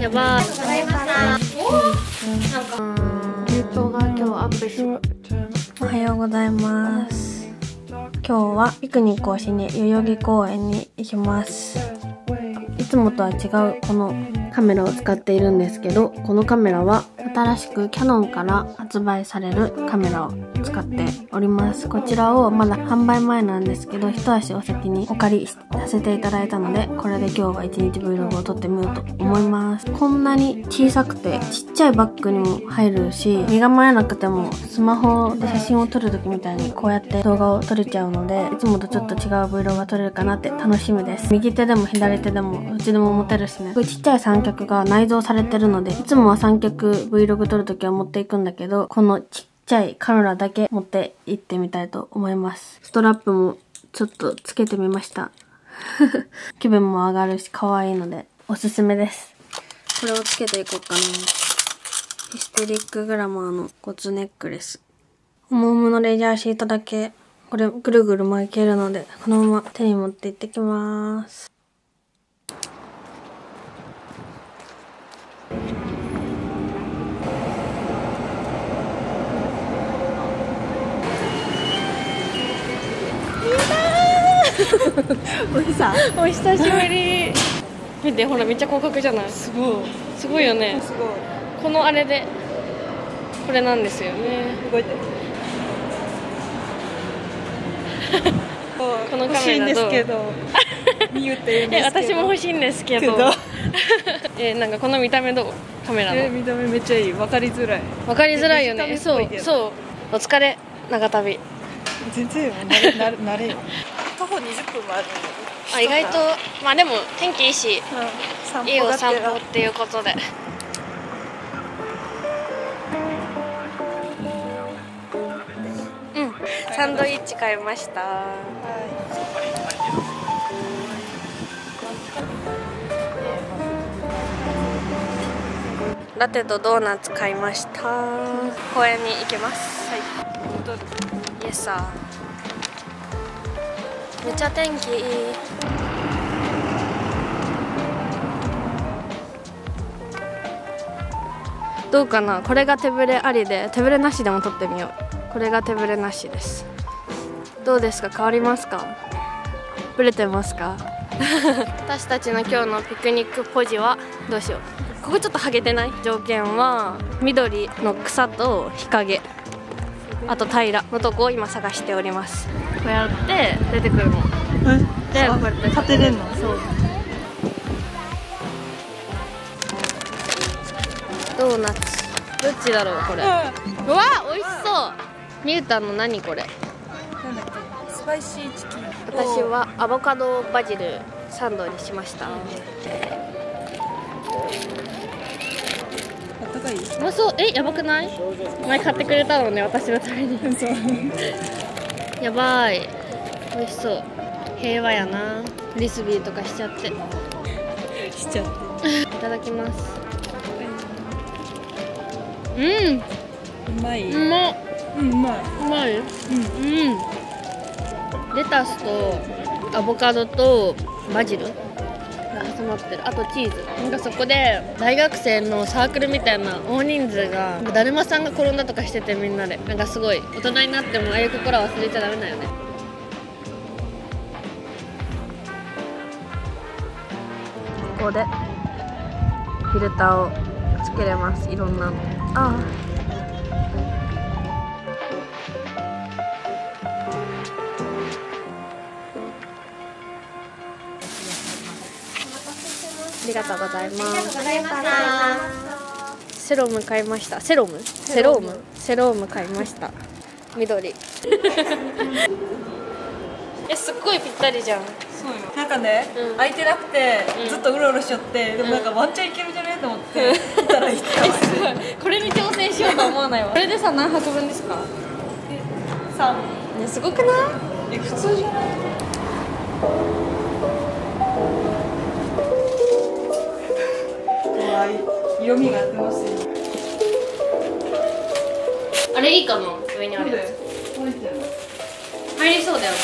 やばー。ただいまさなんか動が今日アップしおはようございます今日はピクニックをしに代々木公園に行きますいつもとは違うこのカメラを使っているんですけどこのカメラは新しくキャノンから発売されるカメラを使っております。こちらをまだ販売前なんですけど一足お先にお借りさせていただいたのでこれで今日は一日 Vlog を撮ってみようと思います。こんなに小さくてちっちゃいバッグにも入るし身構えなくてもスマホで写真を撮る時みたいにこうやって動画を撮れちゃうのでいつもとちょっと違う Vlog が撮れるかなって楽しみです。右手でも左手でもどっちでも持てるしね。こういうちっちゃい三脚が内蔵されてるのでいつもは三脚 Vlog 撮る時は持っていくんだけどこのちっちゃいカメラだけ持って行ってみたいと思います。ストラップもちょっとつけてみました。気分も上がるし可愛いのでおすすめです。これをつけていこうかな。ヒステリックグラマーの骨ネックレス。オモウムのレジャーシートだけこれぐるぐる巻けるのでこのまま手に持って行ってきます。おひさお久しぶり。見てほらめっちゃ広角じゃない？すごい。すごいよね。すごい。このあれでこれなんですよね。動いてる。このカメラどう？欲しいんですけどミユって言うんえですけど。私も欲しいんですけど。えなんかこの見た目どう？カメラの？え見た目めっちゃいい。分かりづらい。わかりづらいよね。そうそう。お疲れ長旅。全然慣れ慣れよ徒歩20分もあるあ意外とまあでも天気いいしうん。散いいお散歩っていうことで。うん。サンドイッチ買いました。はラテとドーナツ買いました。公園に行きます。い。どうぞ。イエスさめっちゃ天気いい。どうかな？これが手ぶれありで手ぶれなしでも撮ってみよう。これが手ぶれなしです。どうですか？変わりますか？ぶれてますか？私たちの今日のピクニックポジはどうしよう。ここちょっとハゲてない？条件は緑の草と日陰。あと平らのとこを今探しております。こうやって出てくるのでこうやって。立てれんの？そう。ドーナツ。どっちだろうこれ？うわ美味しそう。ミュータンの何これ？なんだっけ？スパイシーチキン。私はアボカドバジルサンドにしました。あったかい？うまそう。えやばくない？前買ってくれたのね私のために。やばい。美味しそう。平和やな。フリスビーとかしちゃって。いしちゃって。ただきます。うん。うまい、うま。っうんうまい。うまい？うん。うん。レタスとアボカドとバジル？が挟まってる。あとチーズ。なんかそこで大学生のサークルみたいな大人数がだるまさんが転んだとかしててみんなで。なんかすごい大人になってもああいう心は忘れちゃダメだよね。ここでフィルターをつけれます。いろんなああ。りがとうございます。セロム買いました。セロム？セローム？セローム買いました。緑。え、すっごいぴったりじゃん。そうよなんかね、うん空いてなくて、うんずっとうろうろしちゃってでもなんかワンチャンいけるんじゃね？えと思ってたら行った わこれに挑戦しようとは思わないわ。これでさ何泊分ですか？さね、すごくない？え普通じゃない？怖い。色味が出ますよあれいいかな？上にあるやつ。入りそうだよね。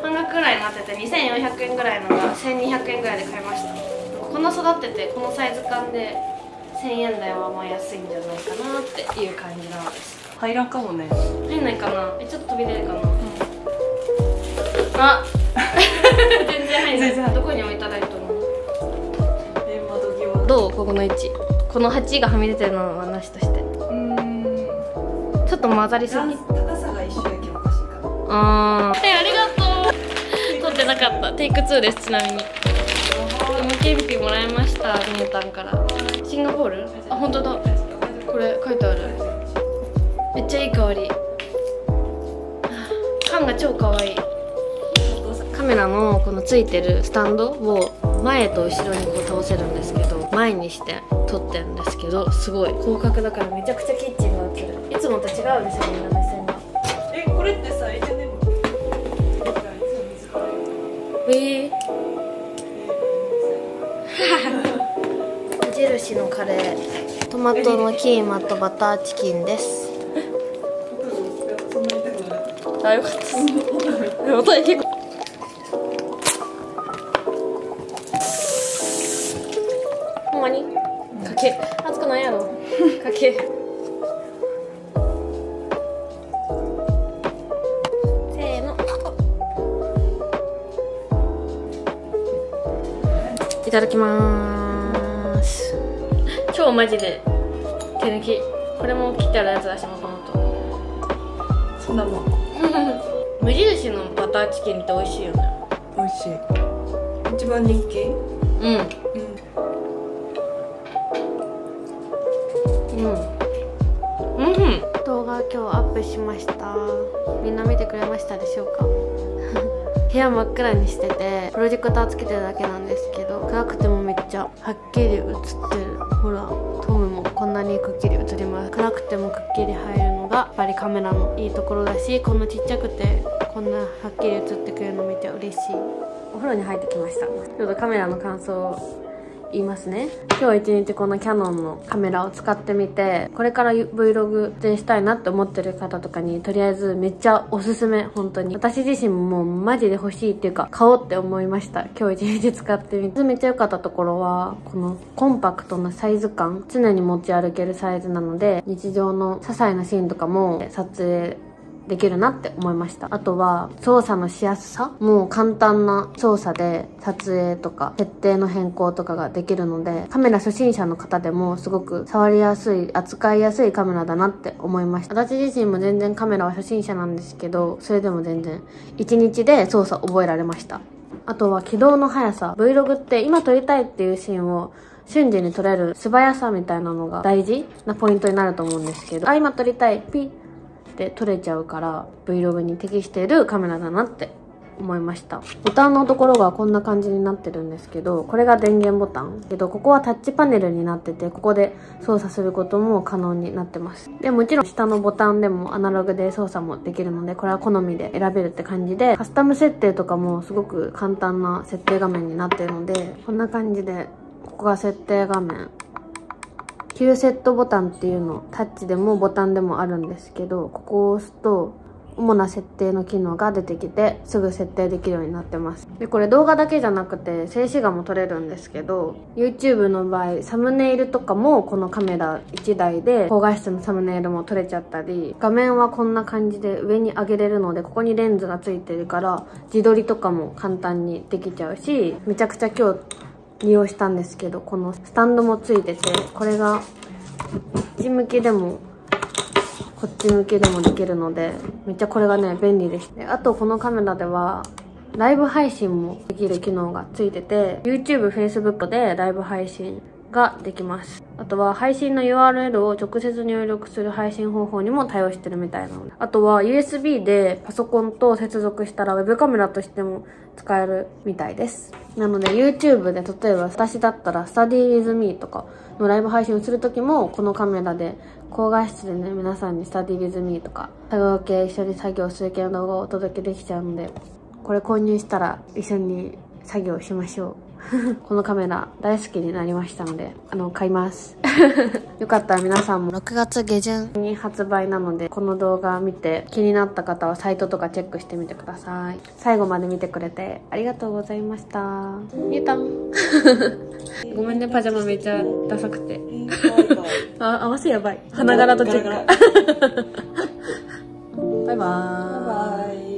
半額ぐになってて2400円ぐらいのが1200円ぐらいで買いました。この育っててこのサイズ感で1000円台はまあ安いんじゃないかなっていう感じなのです。入らんかもね。入んないかな。えちょっと飛び出るかな、あ。全然入んない。全然入んない。どこに置いたらいいとどう？ここの位置。この8がはみ出てるのはなしとして。うんちょっと混ざりすぎ。高さが一緒やけどおかしいかな。あー。えありがとう。撮ってなかった。テイク2ですちなみに。MKP もらいましたミネタンから。シンガポール？あ本当だ。これ書いてある。めっちゃいい香り。はあ缶が超可愛い。カメラのこのついてるスタンドを前と後ろにこう倒せるんですけど前にして撮ってるんですけどすごい。広角だからめちゃくちゃキッチンが映る。いつもと違うんですよみんな目線が。えこれってさ H&M えー。無印のカレー。トマトのキーマとバターチキンです。あよかった。ですかけ。せーの。いただきまーす。超マジで手抜き。これも切ってあるやつだしもともとそんなもん。無印のバターチキンって美味しいよね。美味しい。一番人気？うんうん。うん。うん動画今日アップしました。みんな見てくれましたでしょうか？部屋真っ暗にしててプロジェクターつけてるだけなんですけど暗くてもめっちゃはっきり映ってる。ほらトムもこんなにくっきり映ります。暗くてもくっきり入るのがやっぱりカメラのいいところだしこんなちっちゃくてこんなはっきり映ってくれるの見て嬉しい。お風呂に入ってきました。ちょっとカメラの感想を言いますね。今日一日このキヤノンのカメラを使ってみてこれから Vlog 出演したいなって思ってる方とかにとりあえずめっちゃおすすめ本当に。私自身ももうマジで欲しいっていうか買おうって思いました。今日一日使ってみて。めっちゃ良かったところはこのコンパクトなサイズ感常に持ち歩けるサイズなので日常の些細なシーンとかも撮影できるなって思いました。あとは操作のしやすさ。もう簡単な操作で撮影とか設定の変更とかができるのでカメラ初心者の方でもすごく触りやすい扱いやすいカメラだなって思いました。私自身も全然カメラは初心者なんですけどそれでも全然1日で操作覚えられました。あとは起動の速さ。Vlog って今撮りたいっていうシーンを瞬時に撮れる素早さみたいなのが大事なポイントになると思うんですけどあ今撮りたい。ピッで撮れちゃうから Vlog に適しているカメラだなって思いました。ボタンのところがこんな感じになってるんですけどこれが電源ボタン。けどここはタッチパネルになっててここで操作することも可能になってます。でもちろん下のボタンでもアナログで操作もできるのでこれは好みで選べるって感じでカスタム設定とかもすごく簡単な設定画面になってるのでこんな感じでここが設定画面旧セットボタンっていうのタッチでもボタンでもあるんですけどここを押すと主な設定の機能が出てきてすぐ設定できるようになってます。でこれ動画だけじゃなくて静止画も撮れるんですけど YouTube の場合サムネイルとかもこのカメラ1台で高画質のサムネイルも撮れちゃったり画面はこんな感じで上に上げれるのでここにレンズがついてるから自撮りとかも簡単にできちゃうしめちゃくちゃ今日利用したんですけどこのスタンドもついててこれがこっち向きでもこっち向きでもできるのでめっちゃこれがね便利でしてあとこのカメラではライブ配信もできる機能がついてて YouTube、Facebook でライブ配信ができます。あとは配信の URL を直接入力する配信方法にも対応してるみたいなので。あとは USB でパソコンと接続したら Web カメラとしても使えるみたいです。なので YouTube で例えば私だったら StudyWithMe とかのライブ配信をする時もこのカメラで高画質でね皆さんに StudyWithMe とか作業系一緒に作業する系の動画をお届けできちゃうのでこれ購入したら一緒に作業しましょう。このカメラ大好きになりましたのであの買います。よかったら皆さんも。6月下旬。に発売なのでこの動画見て気になった方はサイトとかチェックしてみてください。最後まで見てくれてありがとうございました。ゆうた。ん ごめんねパジャマめっちゃダサくて。あ合わせやばい。花柄とチェック。バイバーイ。バイバイ